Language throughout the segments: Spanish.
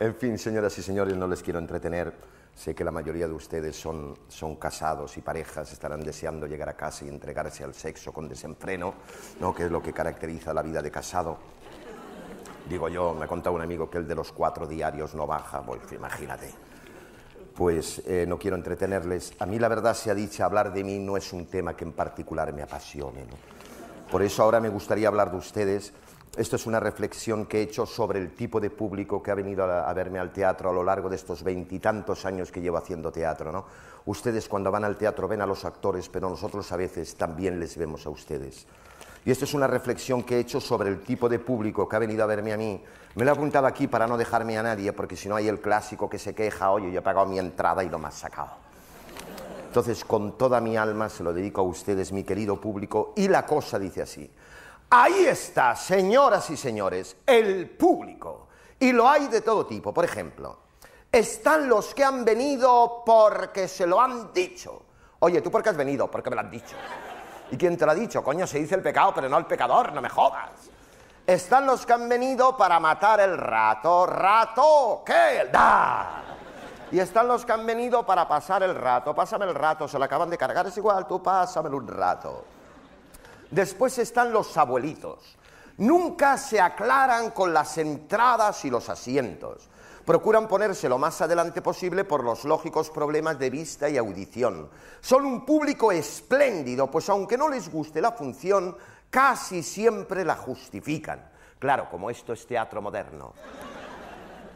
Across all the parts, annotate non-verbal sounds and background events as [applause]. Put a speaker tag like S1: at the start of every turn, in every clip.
S1: En fin, señoras y señores, no les quiero entretener. Sé que la mayoría de ustedes son, son casados y parejas, estarán deseando llegar a casa y entregarse al sexo con desenfreno, ¿no? que es lo que caracteriza la vida de casado. Digo yo, me ha contado un amigo que el de los cuatro diarios no baja, pues imagínate. Pues eh, no quiero entretenerles. A mí la verdad se ha dicho, hablar de mí no es un tema que en particular me apasione. Por eso ahora me gustaría hablar de ustedes esto es una reflexión que he hecho sobre el tipo de público que ha venido a, verme al teatro a lo largo de estos veintitantos años que llevo haciendo teatro. ¿no? Ustedes cuando van al teatro ven a los actores, pero nosotros a veces también les vemos a ustedes. Y esto es una reflexión que he hecho sobre el tipo de público que ha venido a verme a mí. Me lo he apuntado aquí para no dejarme a nadie, porque si no hay el clásico que se queja, oye, yo he pagado mi entrada y lo me has sacado. Entonces, con toda mi alma se lo dedico a ustedes, mi querido público, y la cosa dice así. Ahí está, señoras y señores, el público. Y lo hay de todo tipo. Por ejemplo, están los que han venido porque se lo han dicho. Oye, ¿tú por qué has venido? Porque me lo han dicho. ¿Y quién te lo ha dicho? Coño, se dice el pecado, pero no el pecador, no me jodas. Están los que han venido para matar el rato. ¿Rato qué? ¡Da! Y están los que han venido para pasar el rato. Pásame el rato, se lo acaban de cargar, es igual, tú pásamelo un rato. Después están los abuelitos. Nunca se aclaran con las entradas y los asientos. Procuran ponerse lo más adelante posible por los lógicos problemas de vista y audición. Son un público espléndido, pues aunque no les guste la función, casi siempre la justifican. Claro, como esto es teatro moderno.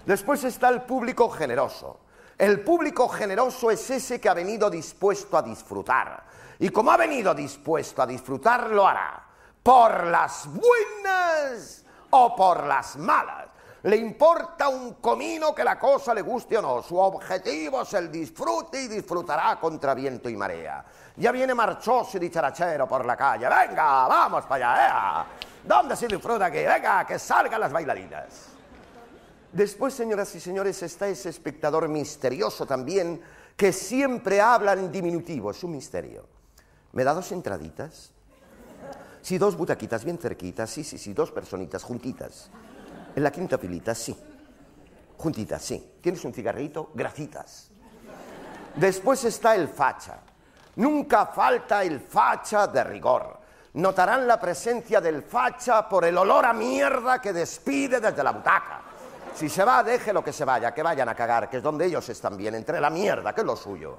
S1: Después está el público generoso. El público generoso es ese que ha venido dispuesto a disfrutar y como ha venido dispuesto a disfrutar, lo hará. Por las buenas o por las malas. Le importa un comino que la cosa le guste o no. Su objetivo es el disfrute y disfrutará contra viento y marea. Ya viene marchoso y dicharachero por la calle. Venga, vamos para allá. ¿eh? ¿Dónde se disfruta aquí? Venga, que salgan las bailarinas. Después, señoras y señores, está ese espectador misterioso también que siempre habla en diminutivo. Es un misterio. ¿Me da dos entraditas? Sí, dos butaquitas bien cerquitas, sí, sí, sí, dos personitas juntitas. En la quinta filita, sí. Juntitas, sí. ¿Tienes un cigarrito? Gracitas. Después está el facha. Nunca falta el facha de rigor. Notarán la presencia del facha por el olor a mierda que despide desde la butaca. Si se va, déjelo que se vaya, que vayan a cagar, que es donde ellos están bien, entre la mierda, que es lo suyo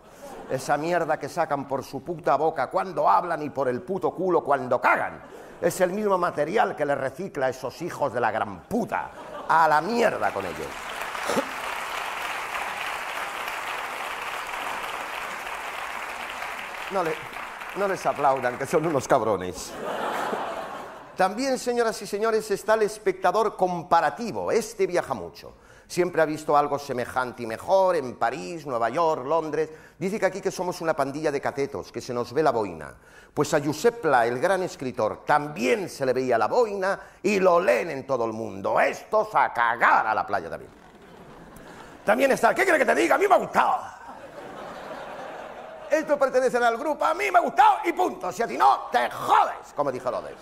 S1: esa mierda que sacan por su puta boca cuando hablan y por el puto culo cuando cagan. Es el mismo material que le recicla a esos hijos de la gran puta. A la mierda con ellos. No, no les aplaudan, que son unos cabrones. También, señoras y señores, está el espectador comparativo. Este viaja mucho siempre ha visto algo semejante y mejor en París, Nueva York, Londres. Dice que aquí que somos una pandilla de catetos, que se nos ve la boina. Pues a Pla, el gran escritor, también se le veía la boina y lo leen en todo el mundo. Estos a cagar a la playa también. También está, ¿qué quiere que te diga? A mí me ha gustado. Estos pertenecen al grupo, a mí me ha gustado y punto. Si a ti no, te jodes, como dijo Lodes.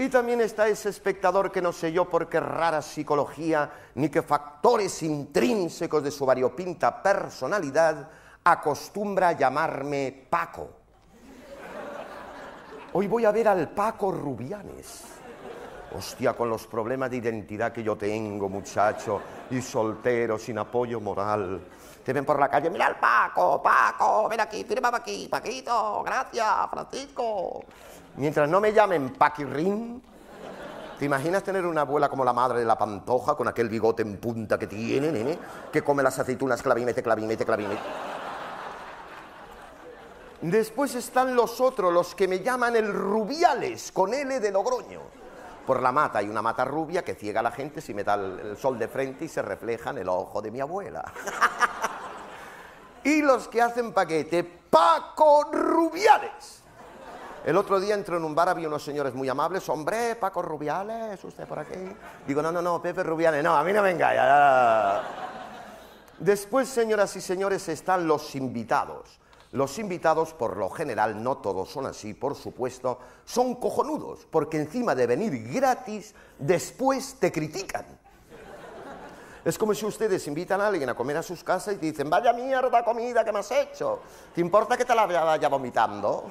S1: Y también está ese espectador que no sé yo por qué rara psicología ni qué factores intrínsecos de su variopinta personalidad acostumbra llamarme Paco. Hoy voy a ver al Paco Rubianes. Hostia, con los problemas de identidad que yo tengo, muchacho, y soltero, sin apoyo moral. Te ven por la calle, mira al Paco, Paco, ven aquí, firma aquí, Paquito, gracias, Francisco. Mientras no me llamen Paquirrín, ¿te imaginas tener una abuela como la madre de la pantoja, con aquel bigote en punta que tiene, nene? Que come las aceitunas clavimete, clavimete, clavimete. Después están los otros, los que me llaman el Rubiales, con L de Logroño. Por la mata hay una mata rubia que ciega a la gente si me da el sol de frente y se refleja en el ojo de mi abuela. [laughs] y los que hacen paquete, Paco Rubiales. El otro día entró en un bar, había unos señores muy amables, hombre, Paco Rubiales, usted por aquí. Digo, no, no, no, Pepe Rubiales, no, a mí no me engaña. Después, señoras y señores, están los invitados. Los invitados, por lo general, no todos son así, por supuesto, son cojonudos, porque encima de venir gratis, después te critican. Es como si ustedes invitan a alguien a comer a sus casas y dicen, vaya mierda comida que me has hecho. ¿Te importa que te la vaya vomitando?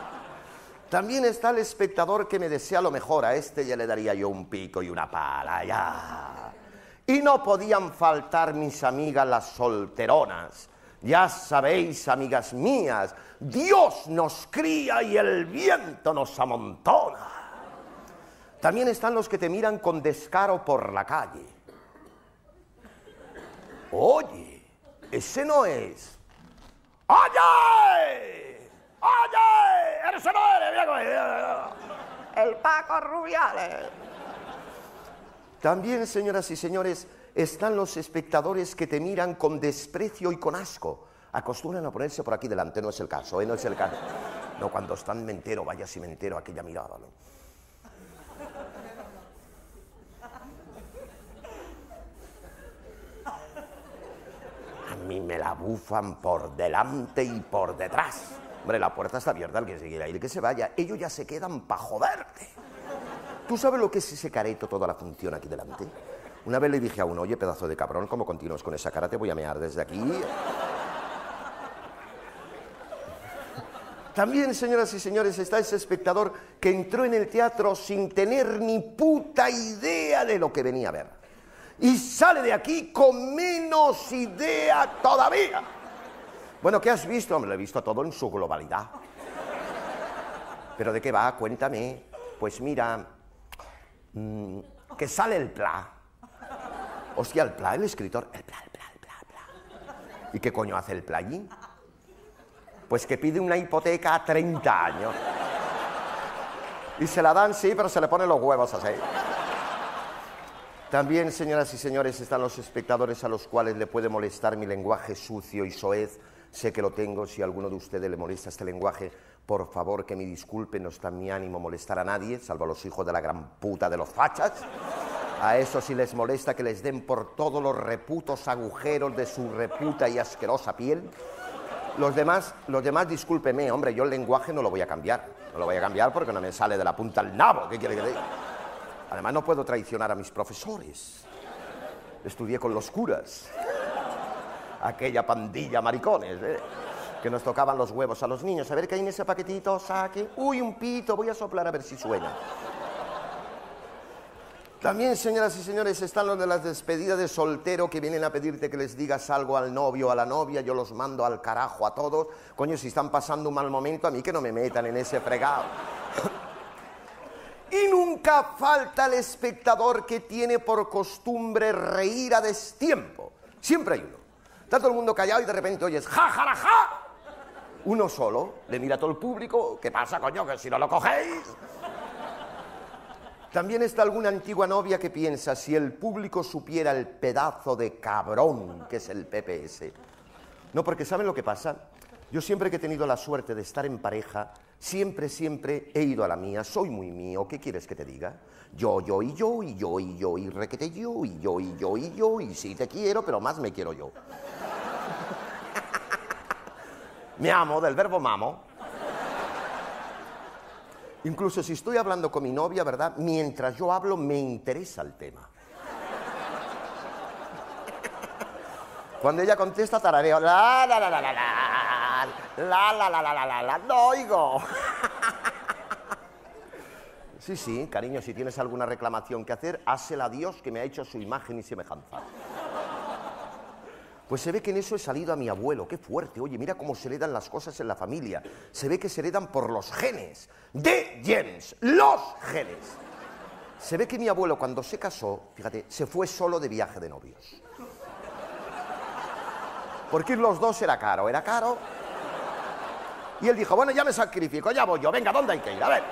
S1: [laughs] También está el espectador que me desea lo mejor. A este ya le daría yo un pico y una pala, ya. Y no podían faltar mis amigas las solteronas. Ya sabéis, amigas mías, Dios nos cría y el viento nos amontona. También están los que te miran con descaro por la calle. Oye, ese no es. ¡Oye! ¡Oye! ¡Ese no eres! El Paco Rubiales. También, señoras y señores, están los espectadores que te miran con desprecio y con asco. Acostumbran a ponerse por aquí delante, no es el caso, ¿eh? no es el caso. No, cuando están mentero, vaya si mentero aquella mirada, ¿no? A mí me la bufan por delante y por detrás. Hombre, la puerta está abierta, el que se quiera ir, que se vaya. Ellos ya se quedan para joderte. ¿Tú sabes lo que es ese careto, toda la función aquí delante? Una vez le dije a uno, oye, pedazo de cabrón, ¿cómo continúas con esa cara? Te voy a mear desde aquí. También, señoras y señores, está ese espectador que entró en el teatro sin tener ni puta idea de lo que venía a ver. Y sale de aquí con menos idea todavía. Bueno, ¿qué has visto? Me lo he visto todo en su globalidad. ¿Pero de qué va? Cuéntame. Pues mira, mm, que sale el pla. Hostia, el Pla, el escritor. El Pla, el Pla, el Pla, el Pla. ¿Y qué coño hace el Pla? Pues que pide una hipoteca a 30 años. Y se la dan, sí, pero se le ponen los huevos así. También, señoras y señores, están los espectadores a los cuales le puede molestar mi lenguaje sucio y soez. Sé que lo tengo, si a alguno de ustedes le molesta este lenguaje, por favor que me disculpe, no está en mi ánimo molestar a nadie, salvo a los hijos de la gran puta de los fachas. A eso si les molesta que les den por todos los reputos agujeros de su reputa y asquerosa piel. Los demás, los demás, discúlpeme, hombre, yo el lenguaje no lo voy a cambiar. No lo voy a cambiar porque no me sale de la punta al nabo. ¿Qué quiere que diga? Además, no puedo traicionar a mis profesores. Estudié con los curas. Aquella pandilla maricones, ¿eh? que nos tocaban los huevos a los niños. A ver qué hay en ese paquetito, saque. Uy, un pito, voy a soplar a ver si suena. También, señoras y señores, están los de las despedidas de soltero que vienen a pedirte que les digas algo al novio o a la novia. Yo los mando al carajo a todos. Coño, si están pasando un mal momento, a mí que no me metan en ese fregado. y nunca falta el espectador que tiene por costumbre reír a destiempo. Siempre hay uno. Está todo el mundo callado y de repente oyes ja, ja, ja. Uno solo le mira a todo el público. ¿Qué pasa, coño? Que si no lo cogéis. También está alguna antigua novia que piensa, si el público supiera el pedazo de cabrón que es el PPS. No, porque ¿saben lo que pasa? Yo siempre que he tenido la suerte de estar en pareja, siempre, siempre he ido a la mía, soy muy mío, ¿qué quieres que te diga? Yo, yo y yo, y yo y yo, y requete yo, y yo y yo y yo, y sí te quiero, pero más me quiero yo. [laughs] me amo, del verbo mamo. Incluso si estoy hablando con mi novia, ¿verdad? Mientras yo hablo me interesa el tema. Cuando ella contesta tarareo, la la la la la la la la la la la la la no oigo. Sí, sí, cariño, si tienes alguna reclamación que hacer, hásela a Dios que me ha hecho su imagen y semejanza. Pues se ve que en eso he salido a mi abuelo, qué fuerte, oye, mira cómo se le dan las cosas en la familia. Se ve que se heredan por los genes, de James, los genes. Se ve que mi abuelo cuando se casó, fíjate, se fue solo de viaje de novios. Porque ir los dos era caro, era caro. Y él dijo, bueno, ya me sacrifico, ya voy yo, venga, ¿dónde hay que ir? A ver,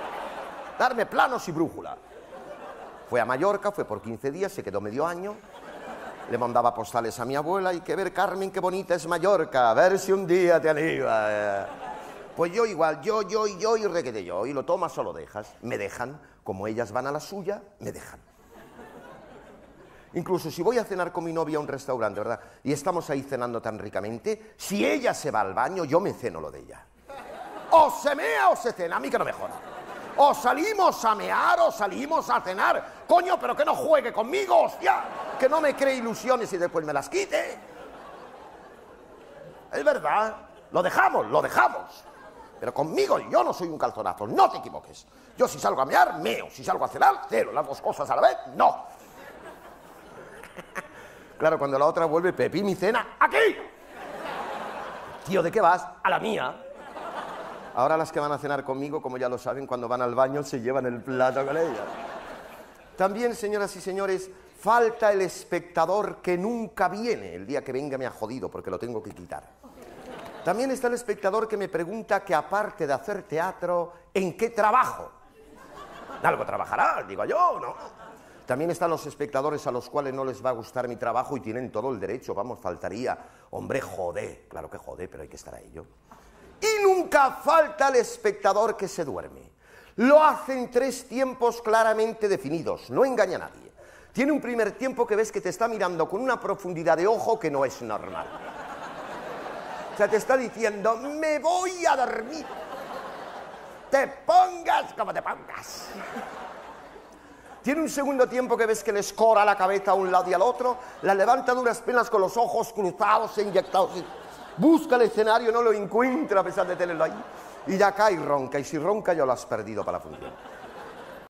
S1: darme planos y brújula. Fue a Mallorca, fue por 15 días, se quedó medio año, le mandaba postales a mi abuela y que ver, Carmen, qué bonita es Mallorca, a ver si un día te anima. Pues yo igual, yo, yo y yo y requete yo, y lo tomas o lo dejas. Me dejan, como ellas van a la suya, me dejan. Incluso si voy a cenar con mi novia a un restaurante, ¿verdad? Y estamos ahí cenando tan ricamente, si ella se va al baño, yo me ceno lo de ella. O se mea o se cena, a mí que no me joda. O salimos a mear o salimos a cenar. Coño, pero que no juegue conmigo, hostia. Que no me cree ilusiones y después me las quite. Es verdad. Lo dejamos, lo dejamos. Pero conmigo yo no soy un calzonazo, no te equivoques. Yo si salgo a mear, meo. Si salgo a cenar, cero. Las dos cosas a la vez, no. Claro, cuando la otra vuelve, Pepi, mi cena, aquí. Tío, ¿de qué vas? A la mía. Ahora las que van a cenar conmigo, como ya lo saben, cuando van al baño se llevan el plato con ella. También, señoras y señores, falta el espectador que nunca viene. El día que venga me ha jodido porque lo tengo que quitar. También está el espectador que me pregunta que aparte de hacer teatro, ¿en qué trabajo? Algo trabajará, digo yo, ¿no? También están los espectadores a los cuales no les va a gustar mi trabajo y tienen todo el derecho, vamos, faltaría. Hombre, jode, claro que jode, pero hay que estar a ello. Nunca falta el espectador que se duerme. Lo hace en tres tiempos claramente definidos, no engaña a nadie. Tiene un primer tiempo que ves que te está mirando con una profundidad de ojo que no es normal. O sea, te está diciendo, me voy a dormir. Te pongas como te pongas. Tiene un segundo tiempo que ves que le escora la cabeza a un lado y al otro, la levanta duras penas con los ojos cruzados e inyectados. Busca el escenario, no lo encuentra a pesar de tenerlo ahí. Y ya cae y ronca. Y si ronca, ya lo has perdido para la función.